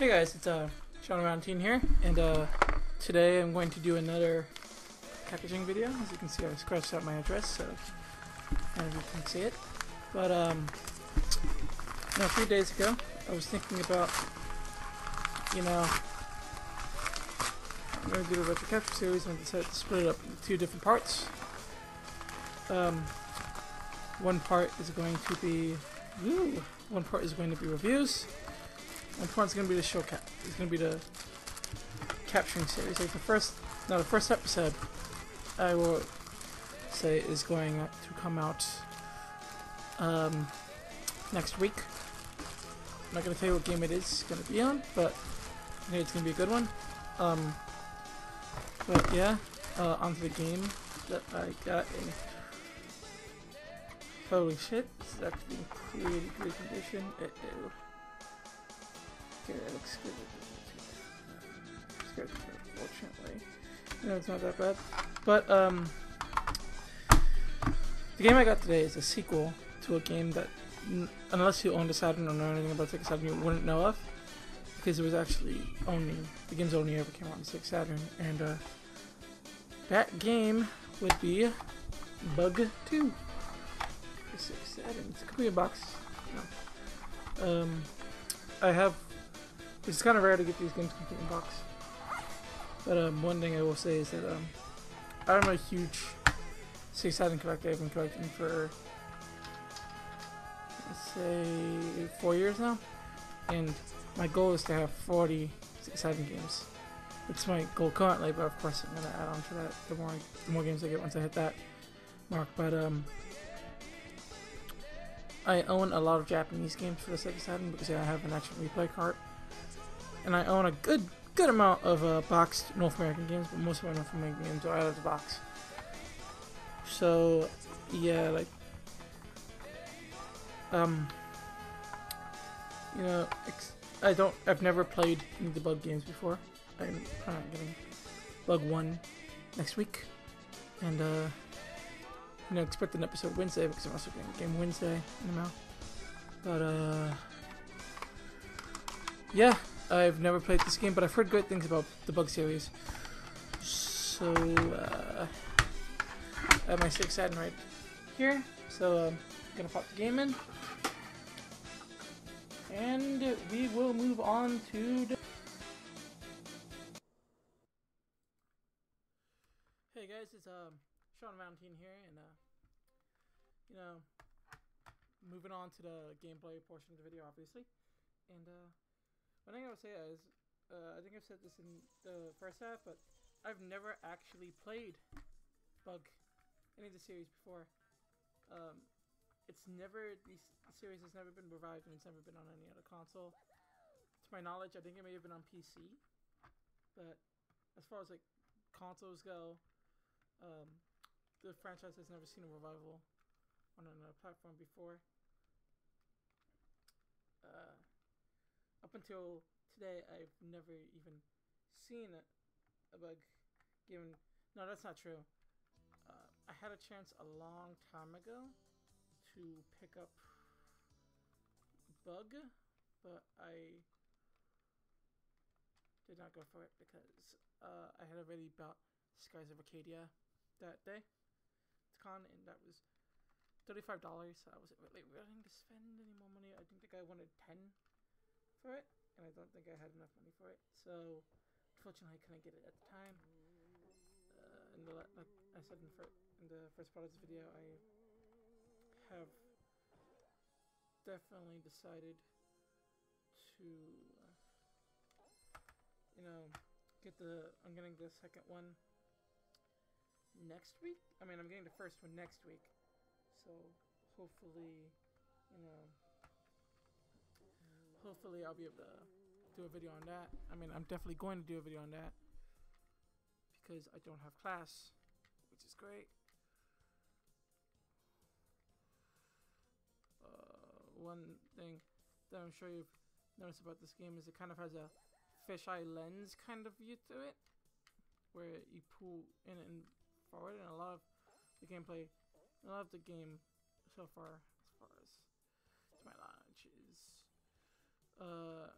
Hey guys, it's uh, Sean Valentine here, and uh, today I'm going to do another packaging video. As you can see, I scratched out my address, so none of you can see it. But um, you know, a few days ago, I was thinking about, you know, I'm going to do a retro capture series, and I decided to split it up into two different parts. Um, one part is going to be, woo, one part is going to be reviews. One going to be the show cap. It's to be the capturing series. Like the first, no, the first episode, I will say is going to come out um, next week. I'm not to tell you what game it is to be on, but I think it's to be a good one. Um, but yeah, uh, onto the game that I got. Holy shit, actually in pretty good condition. Uh-oh. Okay, good. It's good, unfortunately. No, it's not that bad. But, um, the game I got today is a sequel to a game that, unless you own a Saturn or know anything about Sega Saturn, you wouldn't know of. Because it was actually only, the game's only ever came out on Sega Saturn. And, uh, that game would be Bug 2. For Sega Saturn. It's a computer box. No. Um, I have it's kind of rare to get these games complete in box. But um, one thing I will say is that um, I'm a huge Sega Saturn collector. I've been collecting for let's say four years now, and my goal is to have 40 Sega Saturn games. It's my goal currently, but of course I'm gonna add on to that the more the more games I get once I hit that mark. But um, I own a lot of Japanese games for the Sega Saturn because I have an action replay cart and I own a good good amount of uh, boxed North American games, but most of my North American games are out of the box. So yeah, like um, you know, I don't. I've never played any of the Bug games before. I'm uh, getting Bug One next week, and uh, you know, expect an episode Wednesday because I'm also getting Game Wednesday in the mail. But uh, yeah, I've never played this game, but I've heard great things about the Bug series. So, uh, I have my Sega Saturn right here. So, um, I'm gonna pop the game in. And we will move on to. Hey guys, it's um, Sean Valentine here, and uh, you know, moving on to the gameplay portion of the video, obviously. And uh, one thing I would say is, uh, I think I've said this in the first half, but I've never actually played Bug, any of the series before. Um, it's never the series has never been revived and it's never been on any other console. To my knowledge, I think it may have been on PC, but as far as like consoles go, um, the franchise has never seen a revival on another platform before. Uh, up until today, I've never even seen a, bug given. No, that's not true. Uh, I had a chance a long time ago to pick up Bug, but I did not go for it because uh, I had already bought Skies of Arcadia that day. It's con, and that was thirty-five dollars. So I wasn't really willing to spend any more money. I didn't think the guy wanted ten for it, and I don't think I had enough money for it. So, unfortunately, I couldn't get it at the time. Uh, in the, like I said in the, in the first part of this video, I have definitely decided to, uh, you know, get the. I'm getting the second one next week. I mean, I'm getting the first one next week. So, hopefully, you know hopefully I'll be able to do a video on that. I mean, I'm definitely going to do a video on that because I don't have class, which is great. Uh, one thing that I'm sure you've noticed about this game is it kind of has a fisheye lens kind of view to it, where you pull in and forward, and a lot of the gameplay, a lot of the game so far, as far as to my knowledge, is uh,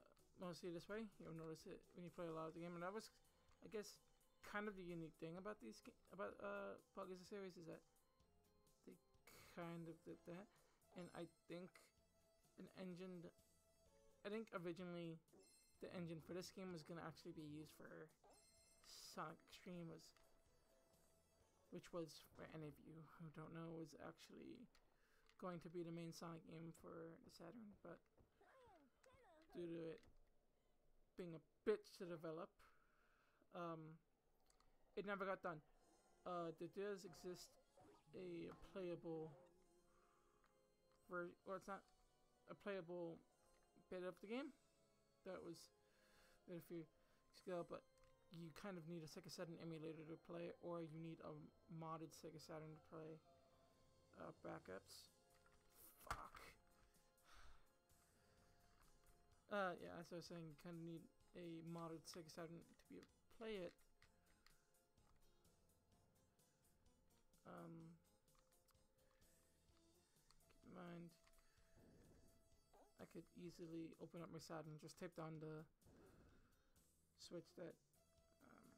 it this way, you'll notice it when you play a lot of the game. And that was, I guess, kind of the unique thing about these about uh Pugga's series is that they kind of did that, and I think an engine. I think originally the engine for this game was gonna actually be used for Sonic X-treme was, which was for any of you who don't know was actually going to be the main Sonic game for the Saturn, but due to it being a bitch to develop, um, it never got done. Uh, there does exist a playable version, or it's not a playable bit of the game that was made a few weeks ago, but you kind of need a Sega Saturn emulator to play, or you need a modded Sega Saturn to play uh, backups. Uh, yeah, as I was saying, kind of need a modded Sega Saturn to be able to play it. Um, keep in mind, I could easily open up my Saturn and just tape down the switch that um,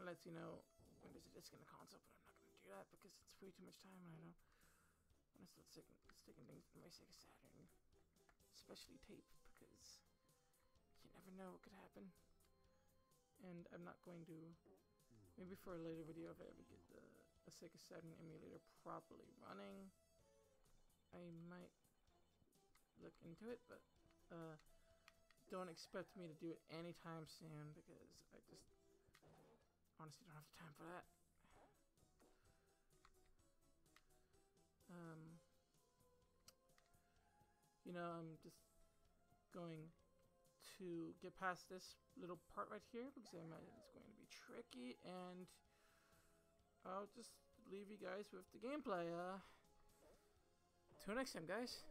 lets you know when there's a disc in the console, but I'm not going to do that because it's way too much time and I don't want to start sticking, sticking things in my Sega Saturn, especially tape, because you never know what could happen. And I'm not going to, maybe for a later video if I ever get the a Sega Saturn emulator properly running, I might look into it, but uh, don't expect me to do it anytime soon because I just honestly don't have the time for that. Um, you know, I'm just going to get past this little part right here because I imagine it's going to be tricky, and I'll just leave you guys with the gameplay. Uh, till next time, guys.